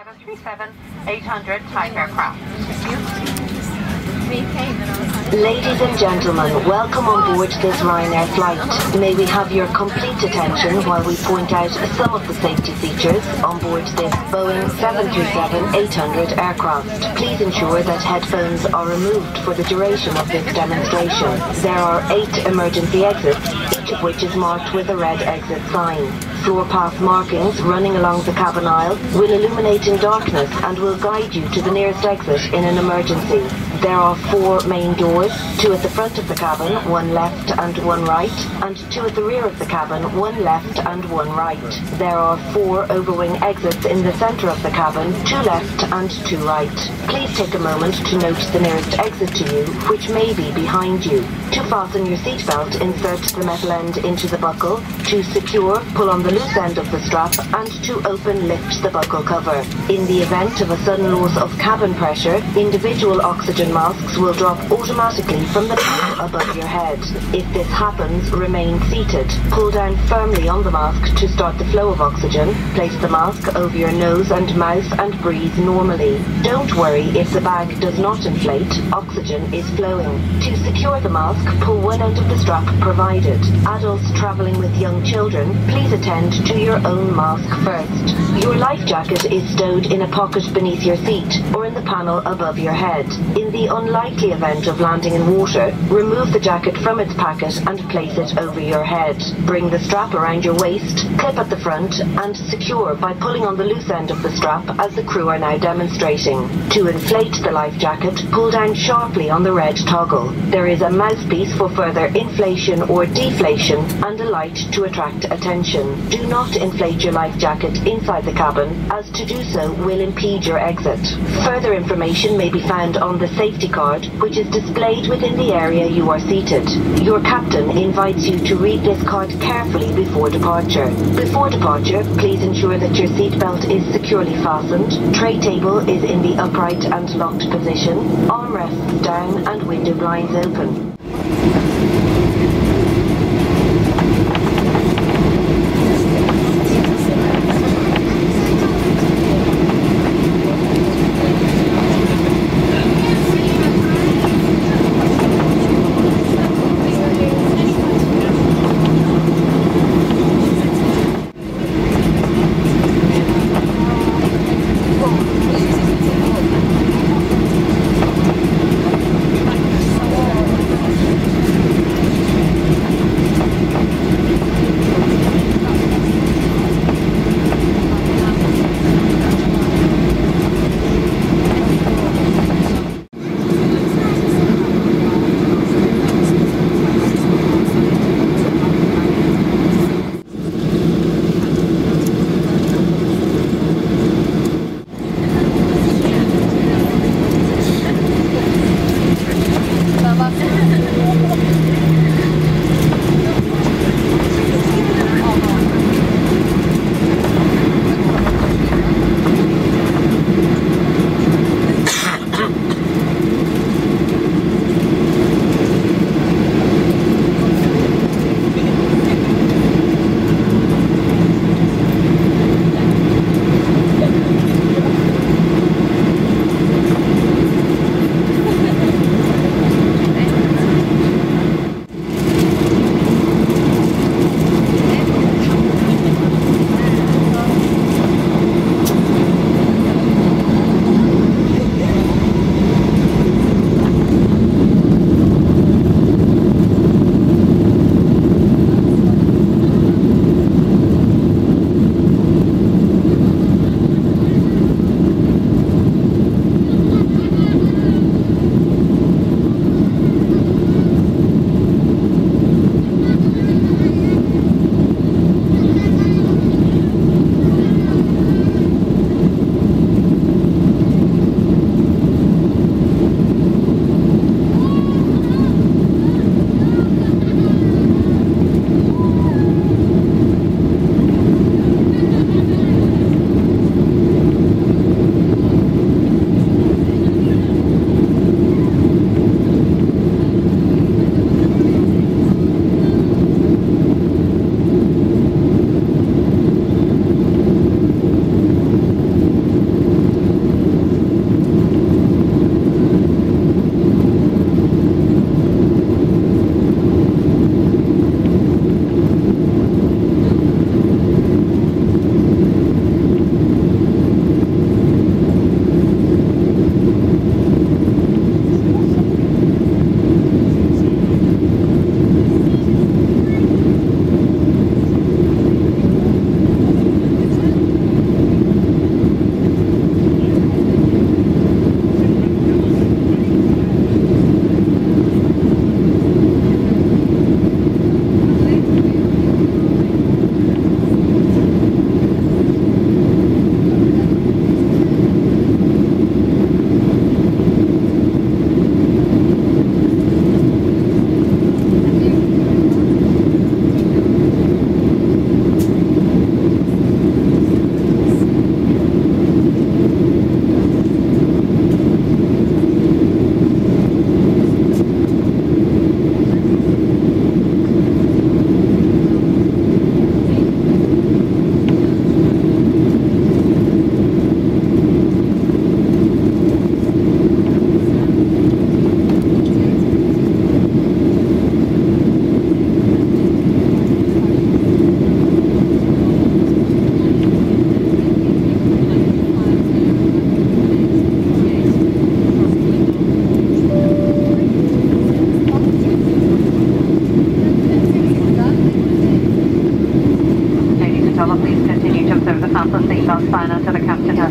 737-800 type aircraft. Ladies and gentlemen, welcome on board this Ryanair flight. May we have your complete attention while we point out some of the safety features on board this Boeing 737-800 aircraft. Please ensure that headphones are removed for the duration of this demonstration. There are eight emergency exits, each of which is marked with a red exit sign. Floor path markings running along the cabin aisle will illuminate in darkness and will guide you to the nearest exit in an emergency. There are four main doors, two at the front of the cabin, one left and one right, and two at the rear of the cabin, one left and one right. There are four overwing exits in the centre of the cabin, two left and two right. Please take a moment to note the nearest exit to you, which may be behind you. To fasten your seatbelt, insert the metal end into the buckle. To secure, pull on the loose end of the strap, and to open, lift the buckle cover. In the event of a sudden loss of cabin pressure, individual oxygen masks will drop automatically from the tank above your head. If this happens, remain seated. Pull down firmly on the mask to start the flow of oxygen. Place the mask over your nose and mouth and breathe normally. Don't worry if the bag does not inflate, oxygen is flowing. To secure the mask, pull one end of the strap provided. Adults traveling with young children, please attend to your own mask first. Your life jacket is stowed in a pocket beneath your seat or in the panel above your head. In the unlikely event of landing in water, remove the jacket from its packet and place it over your head. Bring the strap around your waist, clip at the front, and secure by pulling on the loose end of the strap as the crew are now demonstrating. To inflate the life jacket, pull down sharply on the red toggle. There is a mouthpiece for further inflation or deflation and a light to attract attention. Do not inflate your life jacket inside the cabin, as to do so will impede your exit. Further information may be found on the safety card, which is displayed within the area you are seated. Your captain invites you to read this card carefully before departure. Before departure, please ensure that your seatbelt is securely fastened, tray table is in the upright and locked position, armrests down and window blinds open.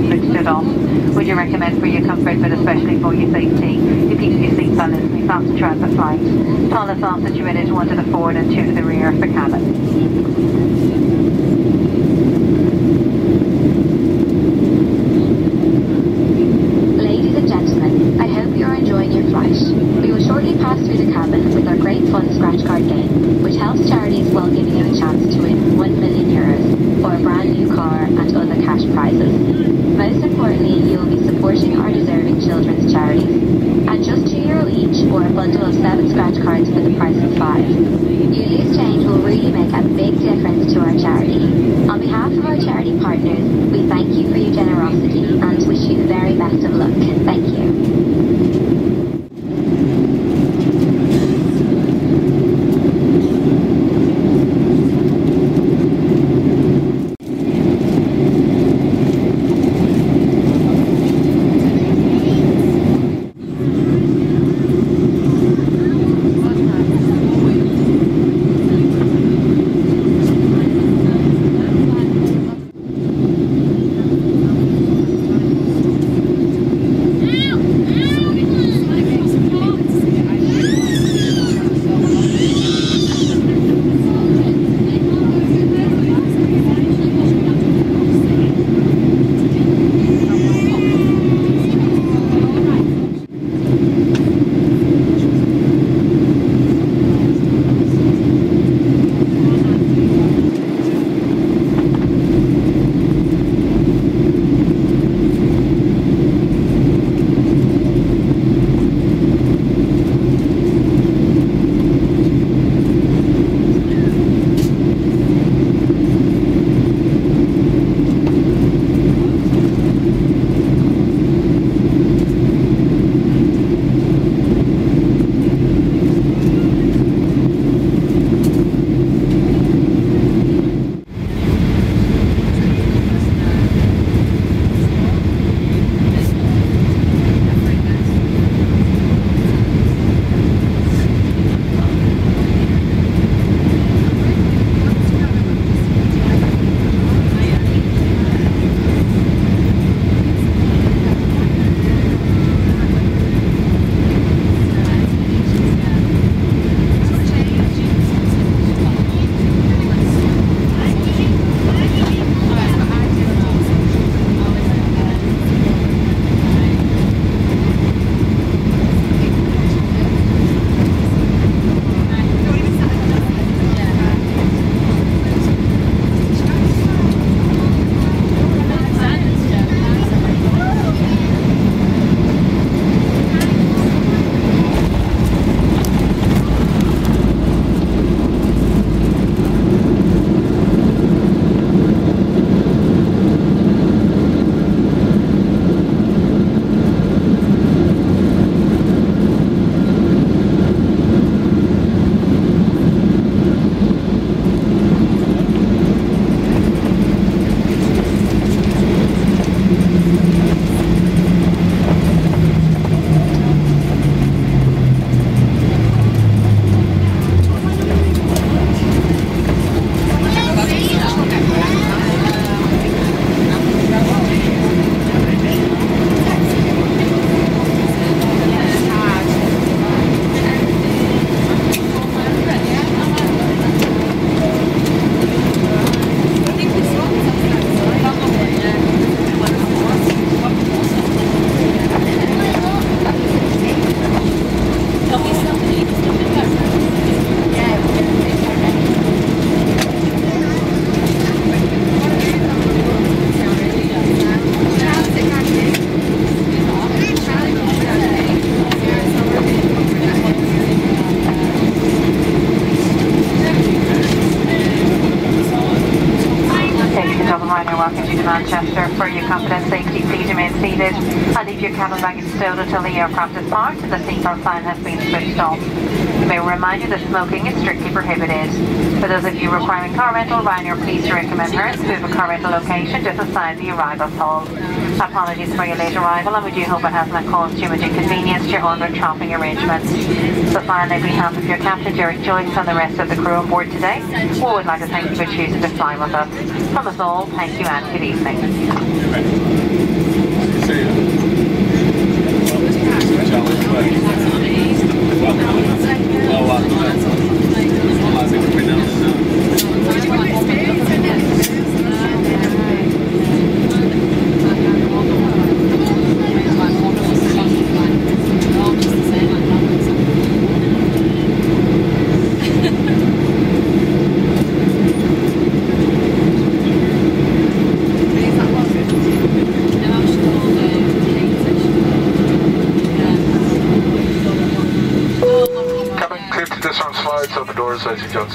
Switched it off. Would you recommend for your comfort, but especially for your safety, you keep your seatbelt loosely fastened throughout the flight? Tell us off to one to the forward and two to the rear of the cabin. Ladies and gentlemen, I hope you are enjoying your flight. We will shortly pass through the cabin with our Great Fun Scratch Card game, which helps charities while giving you a chance to win 1 million euros or a brand new car and other cash prizes. Most importantly, you will be supporting our deserving children's charities. At just €2 Euro each or a bundle of 7 scratch cards for the price of 5. Your loose change will really make a big difference to our charity. On behalf of our charity partners, we thank you for your generosity and wish you the very best of luck. Thank you. The of the seatbelt sign has been switched off. May remind you that smoking is strictly prohibited. For those of you requiring car rental, Ryanair please to recommend. We have a car rental location just outside the arrivals hall. Apologies for your late arrival and we do hope it has not caused you much inconvenience to your onward travelling arrangements. So finally, on behalf of your captain, Derek Joyce, and the rest of the crew on board today, we would like to thank you for choosing to fly with us. From us all, thank you and good evening. Thank you.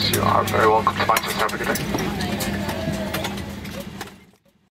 You are